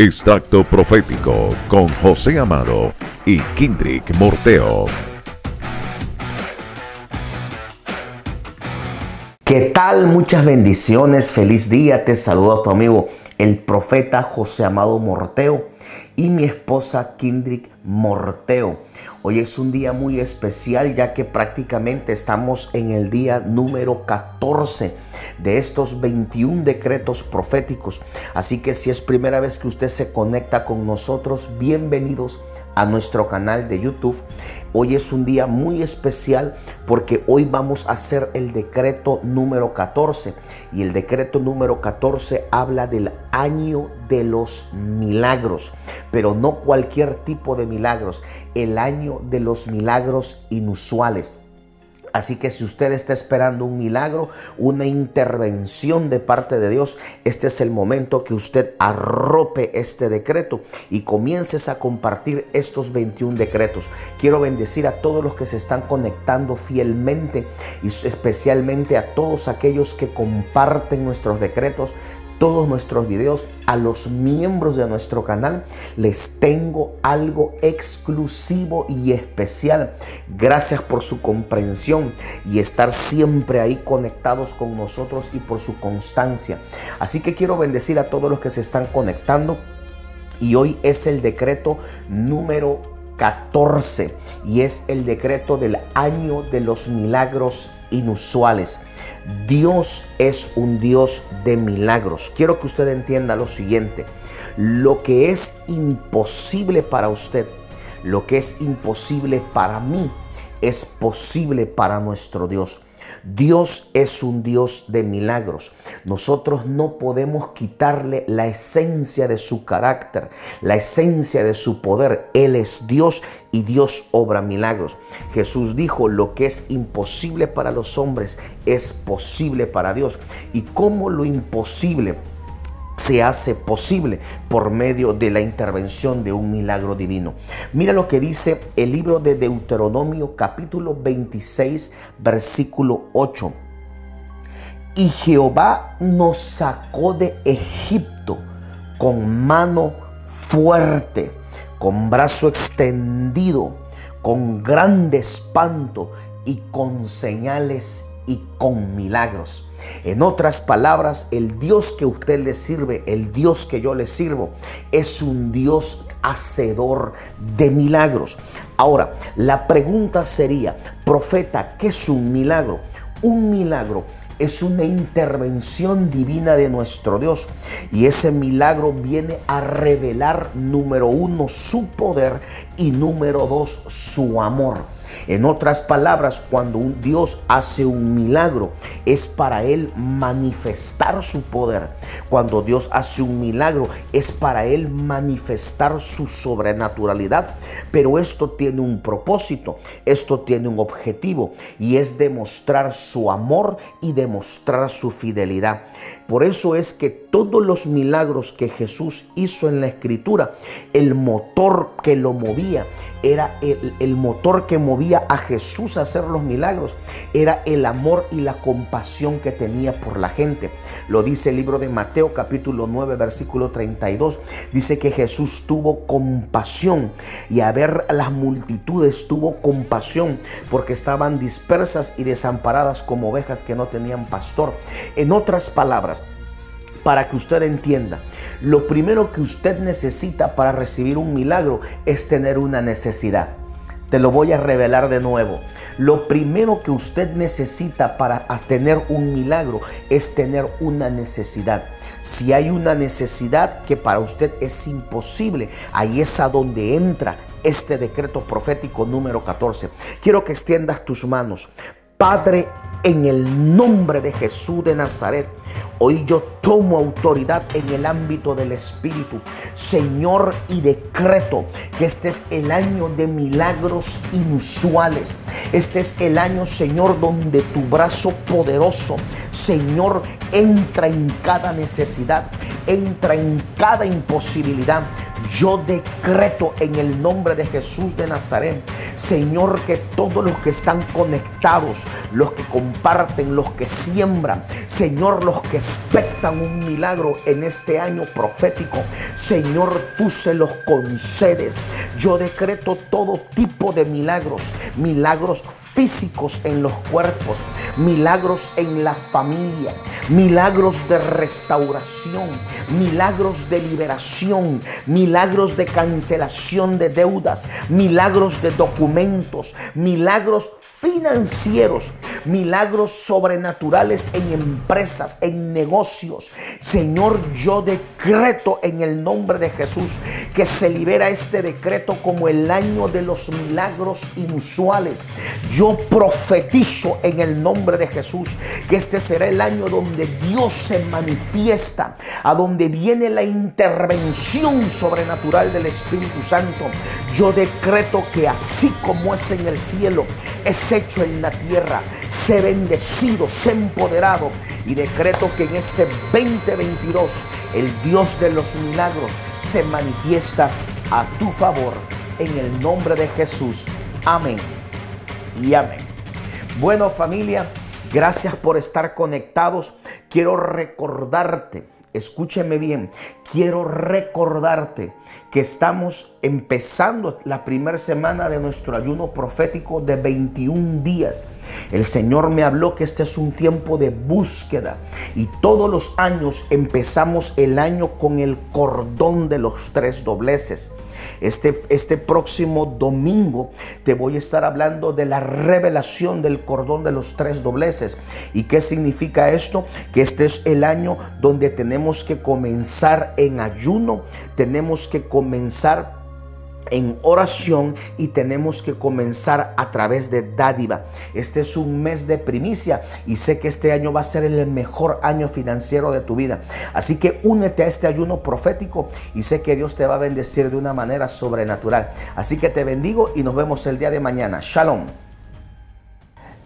Extracto Profético con José Amado y Kindrick Morteo. ¿Qué tal? Muchas bendiciones. Feliz día. Te saludo a tu amigo, el profeta José Amado Morteo y mi esposa Kindrick Morteo. Hoy es un día muy especial ya que prácticamente estamos en el día número 14 de estos 21 decretos proféticos. Así que si es primera vez que usted se conecta con nosotros, bienvenidos a nuestro canal de YouTube. Hoy es un día muy especial porque hoy vamos a hacer el decreto número 14 y el decreto número 14 habla del año de los milagros, pero no cualquier tipo de milagros, el año de los milagros inusuales. Así que si usted está esperando un milagro, una intervención de parte de Dios, este es el momento que usted arrope este decreto y comiences a compartir estos 21 decretos. Quiero bendecir a todos los que se están conectando fielmente y especialmente a todos aquellos que comparten nuestros decretos todos nuestros videos, a los miembros de nuestro canal, les tengo algo exclusivo y especial. Gracias por su comprensión y estar siempre ahí conectados con nosotros y por su constancia. Así que quiero bendecir a todos los que se están conectando. Y hoy es el decreto número 14 y es el decreto del año de los milagros inusuales. Dios es un Dios de milagros. Quiero que usted entienda lo siguiente. Lo que es imposible para usted, lo que es imposible para mí, es posible para nuestro Dios. Dios es un Dios de milagros. Nosotros no podemos quitarle la esencia de su carácter, la esencia de su poder. Él es Dios y Dios obra milagros. Jesús dijo, lo que es imposible para los hombres es posible para Dios. ¿Y cómo lo imposible? Se hace posible por medio de la intervención de un milagro divino. Mira lo que dice el libro de Deuteronomio capítulo 26 versículo 8. Y Jehová nos sacó de Egipto con mano fuerte, con brazo extendido, con grande espanto y con señales y con milagros. En otras palabras, el Dios que usted le sirve, el Dios que yo le sirvo, es un Dios hacedor de milagros. Ahora, la pregunta sería, profeta, ¿qué es un milagro? Un milagro es una intervención divina de nuestro Dios. Y ese milagro viene a revelar, número uno, su poder y número dos, su amor. En otras palabras, cuando un Dios hace un milagro, es para Él manifestar su poder. Cuando Dios hace un milagro, es para Él manifestar su sobrenaturalidad. Pero esto tiene un propósito, esto tiene un objetivo y es demostrar su amor y demostrar su fidelidad. Por eso es que todos los milagros que Jesús hizo en la escritura, el motor que lo movía era el, el motor que movía a Jesús hacer los milagros era el amor y la compasión que tenía por la gente. Lo dice el libro de Mateo capítulo 9 versículo 32. Dice que Jesús tuvo compasión y a ver las multitudes tuvo compasión porque estaban dispersas y desamparadas como ovejas que no tenían pastor. En otras palabras, para que usted entienda, lo primero que usted necesita para recibir un milagro es tener una necesidad. Te lo voy a revelar de nuevo. Lo primero que usted necesita para tener un milagro es tener una necesidad. Si hay una necesidad que para usted es imposible, ahí es a donde entra este decreto profético número 14. Quiero que extiendas tus manos. Padre, en el nombre de Jesús de Nazaret, hoy yo tomo autoridad en el ámbito del Espíritu. Señor, y decreto que este es el año de milagros inusuales. Este es el año, Señor, donde tu brazo poderoso, Señor, entra en cada necesidad, entra en cada imposibilidad. Yo decreto en el nombre de Jesús de Nazaret, Señor, que todos los que están conectados, los que comparten, los que siembran, Señor, los que expectan un milagro en este año profético, Señor, tú se los concedes. Yo decreto todo tipo de milagros, milagros físicos en los cuerpos, milagros en la familia, milagros de restauración, milagros de liberación, milagros de cancelación de deudas, milagros de documentos, milagros financieros, milagros sobrenaturales en empresas, en negocios. Señor, yo decreto en el nombre de Jesús que se libera este decreto como el año de los milagros inusuales. Yo profetizo en el nombre de Jesús que este será el año donde Dios se manifiesta, a donde viene la intervención sobrenatural del Espíritu Santo. Yo decreto que así como es en el cielo, es hecho en la tierra. Sé bendecido, sé empoderado. Y decreto que en este 2022 el Dios de los milagros se manifiesta a tu favor. En el nombre de Jesús. Amén. Y amén. Bueno familia, gracias por estar conectados. Quiero recordarte escúcheme bien, quiero recordarte que estamos empezando la primera semana de nuestro ayuno profético de 21 días. El Señor me habló que este es un tiempo de búsqueda y todos los años empezamos el año con el cordón de los tres dobleces. Este, este próximo domingo te voy a estar hablando de la revelación del cordón de los tres dobleces. ¿Y qué significa esto? Que este es el año donde tenemos que comenzar en ayuno, tenemos que comenzar en oración y tenemos que comenzar a través de dádiva. Este es un mes de primicia y sé que este año va a ser el mejor año financiero de tu vida. Así que únete a este ayuno profético y sé que Dios te va a bendecir de una manera sobrenatural. Así que te bendigo y nos vemos el día de mañana. Shalom.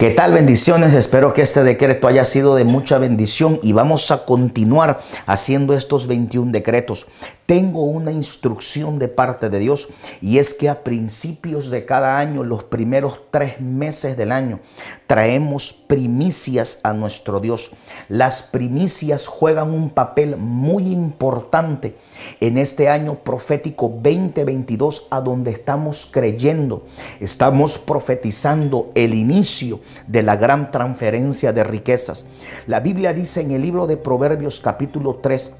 ¿Qué tal bendiciones? Espero que este decreto haya sido de mucha bendición y vamos a continuar haciendo estos 21 decretos. Tengo una instrucción de parte de Dios y es que a principios de cada año, los primeros tres meses del año, traemos primicias a nuestro Dios. Las primicias juegan un papel muy importante en este año profético 2022 a donde estamos creyendo. Estamos profetizando el inicio de la gran transferencia de riquezas. La Biblia dice en el libro de Proverbios capítulo 3,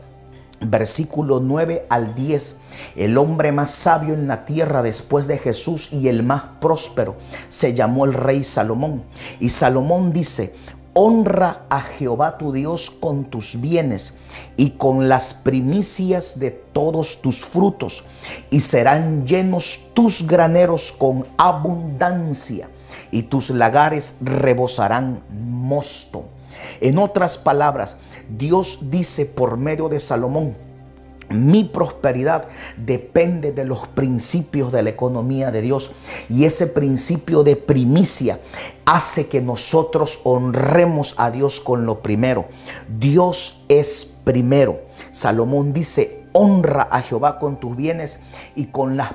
versículo 9 al 10, el hombre más sabio en la tierra después de Jesús y el más próspero se llamó el rey Salomón. Y Salomón dice, honra a Jehová tu Dios con tus bienes y con las primicias de todos tus frutos, y serán llenos tus graneros con abundancia y tus lagares rebosarán mosto. En otras palabras, Dios dice por medio de Salomón, mi prosperidad depende de los principios de la economía de Dios y ese principio de primicia hace que nosotros honremos a Dios con lo primero. Dios es primero. Salomón dice, honra a Jehová con tus bienes y con las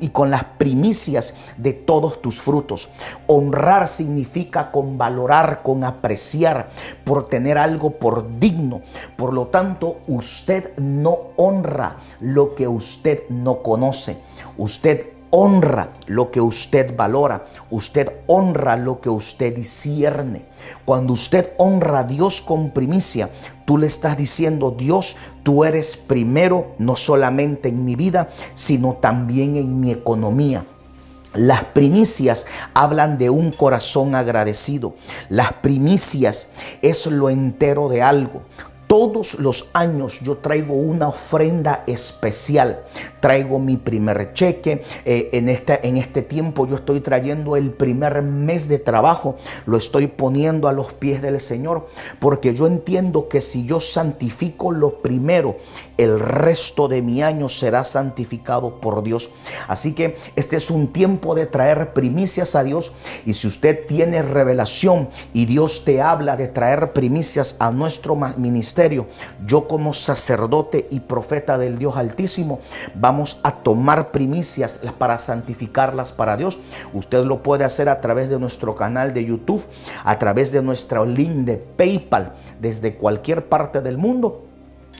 y con las primicias de todos tus frutos. Honrar significa con valorar, con apreciar, por tener algo por digno. Por lo tanto, usted no honra lo que usted no conoce. Usted honra lo que usted valora, usted honra lo que usted discierne. Cuando usted honra a Dios con primicia, tú le estás diciendo, Dios, tú eres primero no solamente en mi vida, sino también en mi economía. Las primicias hablan de un corazón agradecido. Las primicias es lo entero de algo. Todos los años yo traigo una ofrenda especial. Traigo mi primer cheque. Eh, en, este, en este tiempo yo estoy trayendo el primer mes de trabajo. Lo estoy poniendo a los pies del Señor. Porque yo entiendo que si yo santifico lo primero, el resto de mi año será santificado por Dios. Así que este es un tiempo de traer primicias a Dios. Y si usted tiene revelación y Dios te habla de traer primicias a nuestro ministerio, yo como sacerdote y profeta del Dios Altísimo, vamos a tomar primicias para santificarlas para Dios. Usted lo puede hacer a través de nuestro canal de YouTube, a través de nuestro link de PayPal, desde cualquier parte del mundo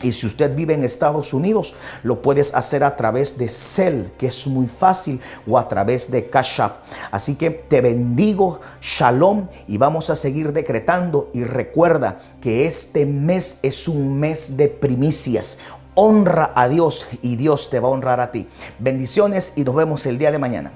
y si usted vive en Estados Unidos, lo puedes hacer a través de Cell, que es muy fácil, o a través de Cash App. Así que te bendigo, shalom, y vamos a seguir decretando. Y recuerda que este mes es un mes de primicias. Honra a Dios y Dios te va a honrar a ti. Bendiciones y nos vemos el día de mañana.